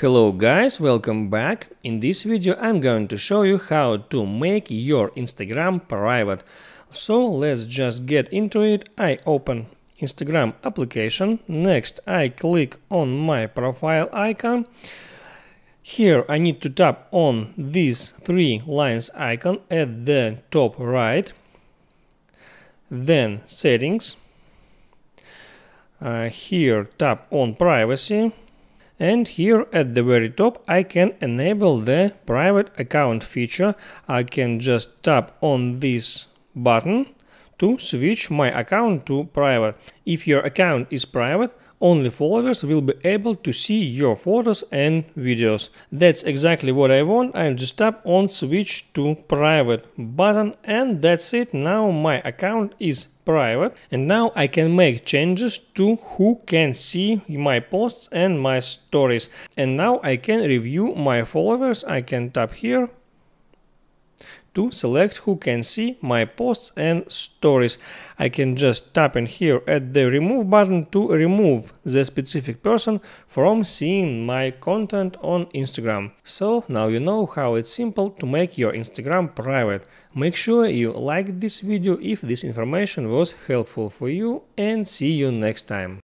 Hello guys, welcome back. In this video I'm going to show you how to make your Instagram private. So let's just get into it. I open Instagram application. Next I click on my profile icon. Here I need to tap on these three lines icon at the top right. Then settings. Uh, here tap on privacy and here at the very top I can enable the private account feature. I can just tap on this button to switch my account to private. If your account is private, only followers will be able to see your photos and videos. That's exactly what I want. I just tap on switch to private button and that's it. Now my account is private and now I can make changes to who can see my posts and my stories. And now I can review my followers. I can tap here to select who can see my posts and stories. I can just tap in here at the remove button to remove the specific person from seeing my content on Instagram. So now you know how it's simple to make your Instagram private. Make sure you like this video if this information was helpful for you and see you next time.